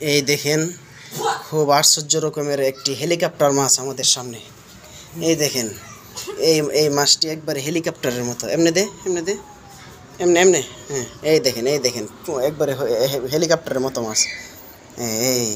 এই দেখেন, খুব আশ্চর্য রকমের একটি হেলিকপ্টার মাছ আমাদের সামনে। এই দেখেন, এই এই মাছটি একবার হেলিকপ্টারের মতো। এমনি দে এমনি দে। এমনি এমনি। হ্যাঁ এই দেখেন এই দেখেন, একবারে হেলিকপ্টারের মতো মাছ। এই।